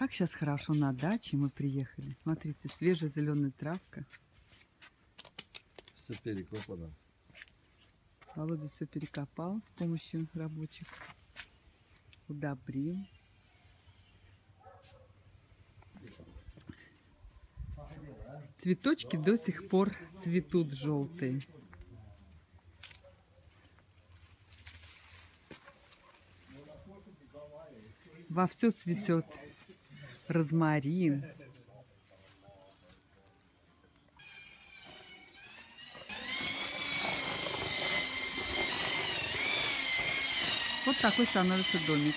Как сейчас хорошо на даче мы приехали. Смотрите, свежая зеленая травка. Все перекопано. Володя все перекопал с помощью рабочих. Удобрил. Цветочки до сих пор цветут желтые. Во все цветет розмарин. Вот такой становится домик.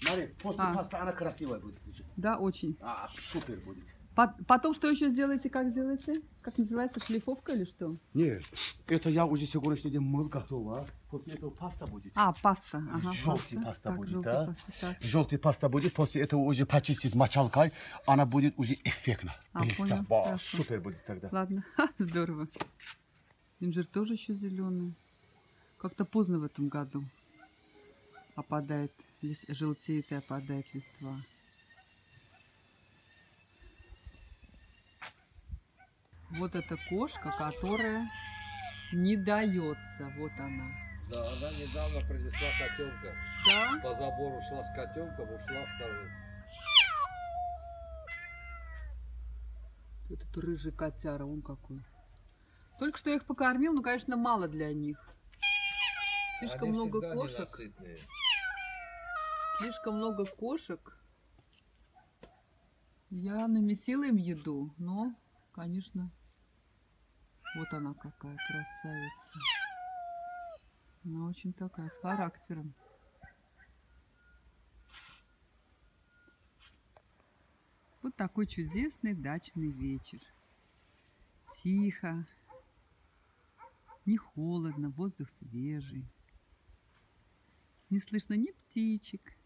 Смотри, после А. пасты она красивая будет. Да, очень. А, супер будет. По- Потом что еще сделаете? Как сделаете? Как называется? Шлифовка или что? Нет, это я уже сегодняшний день мыл готова. После этого паста будет. А, паста. Ага, Желтый паста Так, будет, желтый да? паста, так. Желтый паста будет, после этого уже почистить мочалкой, она будет уже эффектно. А, Во, хорошо. супер будет тогда. Ладно, здорово. Инжир тоже еще зеленый. Как-то поздно в этом году опадает, лис- желтеет и опадает листва. Вот эта кошка, которая не дается. Вот она. Да, она недавно принесла котенка. Да? По забору шла с котенком, ушла второй. Этот рыжий котяра, он какой. Только что я их покормил, но, конечно, мало для них. Слишком Они много кошек. ненасытные. Слишком много кошек. Я намесила им еду, но, конечно, вот она какая красавица. Она очень такая, с характером. Вот такой чудесный дачный вечер. Тихо, не холодно, воздух свежий. Не слышно ни птичек,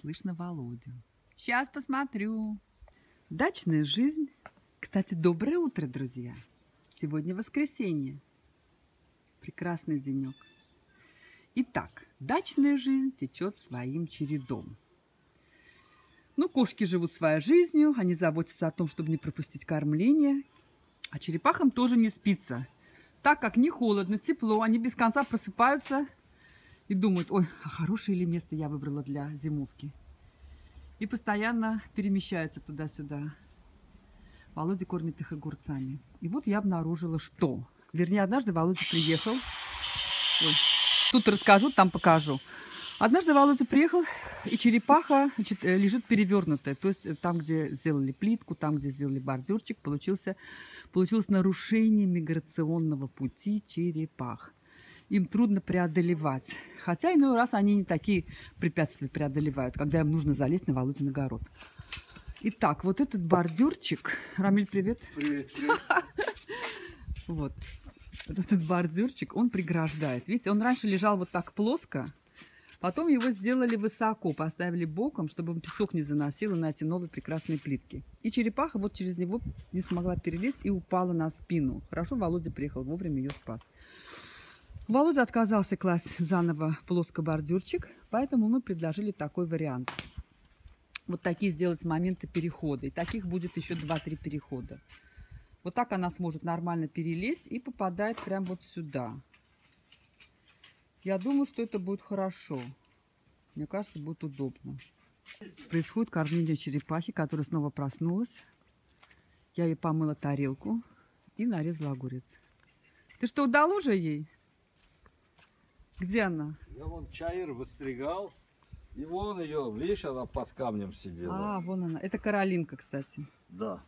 слышно Володю. Сейчас посмотрю. Дачная жизнь. Кстати, доброе утро, друзья. Сегодня воскресенье. Прекрасный денек. Итак, дачная жизнь течет своим чередом. Ну, кошки живут своей жизнью, они заботятся о том, чтобы не пропустить кормление. А черепахам тоже не спится. Так как не холодно, тепло, они без конца просыпаются и думают, ой, а хорошее ли место я выбрала для зимовки. И постоянно перемещаются туда-сюда. Володя кормит их огурцами. И вот я обнаружила, что... Вернее, однажды Володя приехал. Ой, тут расскажу, там покажу. Однажды Володя приехал, и черепаха значит, э, лежит перевернутая. То есть э, там, где сделали плитку, там, где сделали бордюрчик, получился, получилось нарушение миграционного пути черепах. Им трудно преодолевать. Хотя иной раз они не такие препятствия преодолевают, когда им нужно залезть на Володин огород. Итак, вот этот бордюрчик. Рамиль, привет. Привет, привет. Вот. Этот бордюрчик, он преграждает. Видите, он раньше лежал вот так плоско, потом его сделали высоко, поставили боком, чтобы он песок не заносил на эти новые прекрасные плитки. И черепаха вот через него не смогла перелезть и упала на спину. Хорошо, Володя приехал, вовремя ее спас. Володя отказался класть заново плоскобордюрчик, поэтому мы предложили такой вариант. Вот такие сделать моменты перехода. И таких будет еще 2-3 перехода. Вот так она сможет нормально перелезть и попадает прямо вот сюда. Я думаю, что это будет хорошо. Мне кажется, будет удобно. Происходит кормление черепахи, которая снова проснулась. Я ей помыла тарелку и нарезала огурец. Ты что, удал уже ей? Где она? Я вон чайр выстригал, и вон ее, видишь, она под камнем сидела. А, вон она. Это Каролинка, кстати. Да.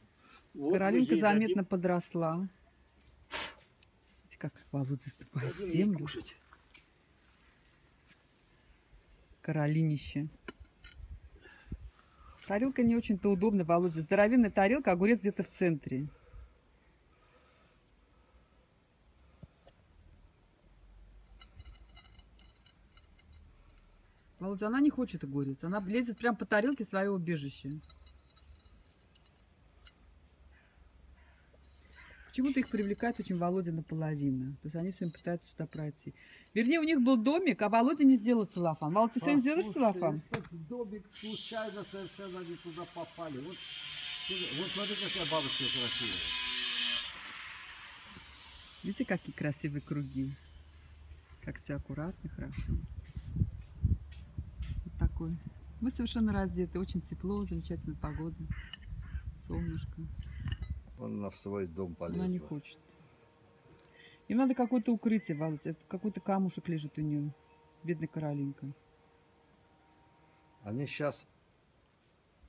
Вот Каролинка заметно подросла. Видите, как Володя ступает в дадим землю. кушать. Каролинище. Тарелка не очень-то удобная, Володя. Здоровенная тарелка, огурец где-то в центре. Володя, она не хочет огурец. Она лезет прямо по тарелке свое убежище. Почему-то их привлекает очень Володя наполовину. То есть они всем пытаются сюда пройти. Вернее, у них был домик, а Володя не сделал целлофан. Володя, ты сегодня сделаешь целлофан? Домик случайно совершенно не туда попали. Вот, вот смотри, какая бабушка красивая. Видите, какие красивые круги? Как все аккуратно, хорошо. Такой. Мы совершенно раздеты, очень тепло, замечательная погода, солнышко. Он на свой дом полез. Она не хочет. Им надо какое-то укрытие, Володя. Это какой-то камушек лежит у нее. Бедная Каролинка. Они сейчас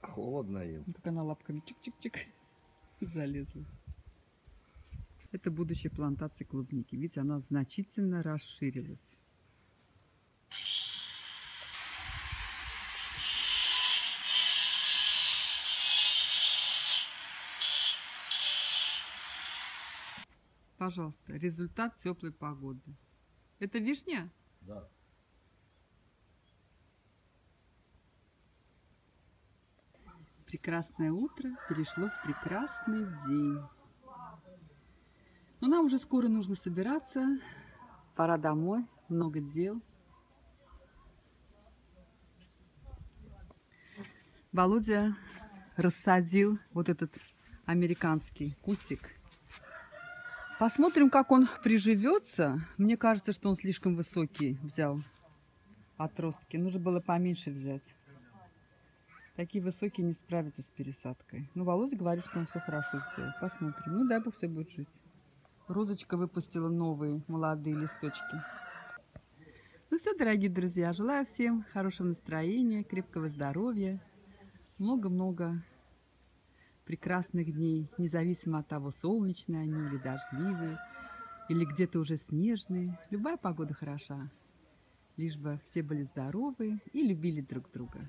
холодно им. Как она лапками чик-чик-чик залезла. Это будущая плантация клубники. Видите, она значительно расширилась. Пожалуйста, результат теплой погоды. Это вишня? Да. Прекрасное утро перешло в прекрасный день. Но нам уже скоро нужно собираться. Пора домой. Много дел. Володя рассадил вот этот американский кустик. Посмотрим, как он приживется. Мне кажется, что он слишком высокий взял отростки. Нужно было поменьше взять. Такие высокие не справятся с пересадкой. Ну, Володя говорит, что он все хорошо сделал. Посмотрим. Ну, дай бог, все будет жить. Розочка выпустила новые молодые листочки. Ну все, дорогие друзья, желаю всем хорошего настроения, крепкого здоровья, много-много прекрасных дней, независимо от того, солнечные они или дождливые, или где-то уже снежные. Любая погода хороша, лишь бы все были здоровы и любили друг друга.